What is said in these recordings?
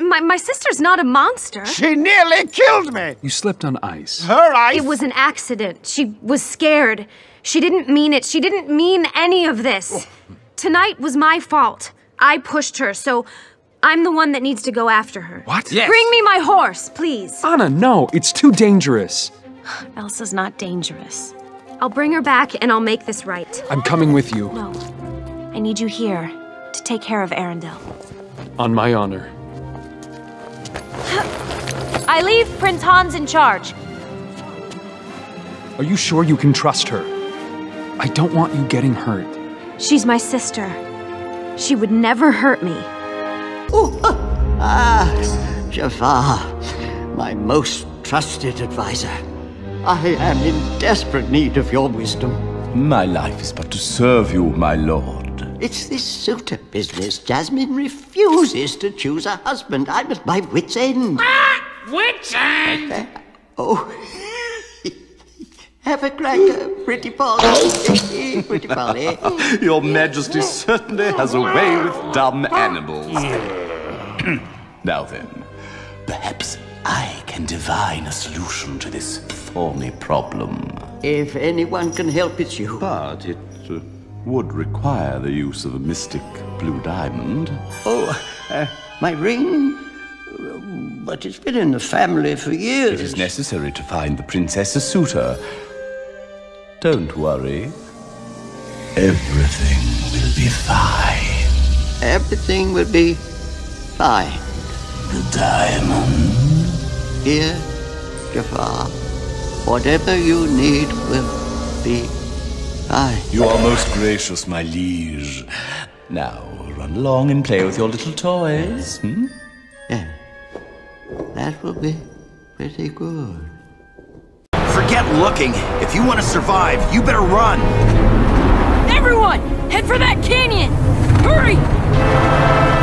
My, my sister's not a monster. She nearly killed me! You slipped on ice. Her ice. It was an accident. She was scared. She didn't mean it. She didn't mean any of this. Oh. Tonight was my fault. I pushed her, so I'm the one that needs to go after her. What? Yes. Bring me my horse, please. Anna, no, it's too dangerous. Elsa's not dangerous. I'll bring her back and I'll make this right. I'm coming with you, No. I need you here to take care of Arendelle. on my honor. I leave Prince Hans in charge. Are you sure you can trust her? I don't want you getting hurt. She's my sister. She would never hurt me. Ah, Jafar, my most trusted advisor. I am in desperate need of your wisdom. My life is but to serve you, my lord. It's this suitor business. Jasmine refuses to choose a husband. I'm at my wit's end. Witch end! Oh. Have a cracker, pretty Polly. pretty Polly. Your Majesty certainly has a way with dumb animals. now then, perhaps I can divine a solution to this thorny problem. If anyone can help, it's you. But it uh, would require the use of a mystic blue diamond. Oh, uh, my ring? But it's been in the family for years. It is necessary to find the princess a suitor. Don't worry. Everything will be fine. Everything will be fine. The diamond. Here, Jafar. Whatever you need will be fine. You are most gracious, my liege. Now, run along and play with your little toys. Hmm? Yeah. That will be pretty good. Forget looking. If you want to survive, you better run. Everyone, head for that canyon! Hurry!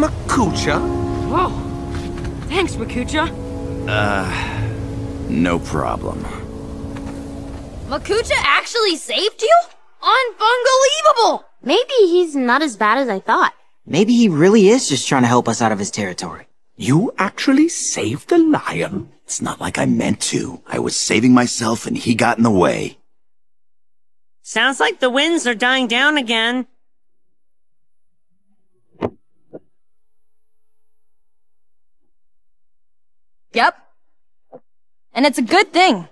Makucha? Whoa. Thanks, Makucha. Uh, no problem. Makucha actually saved you? Unbelievable! Maybe he's not as bad as I thought. Maybe he really is just trying to help us out of his territory. You actually saved the lion? It's not like I meant to. I was saving myself and he got in the way. Sounds like the winds are dying down again. Yep. And it's a good thing.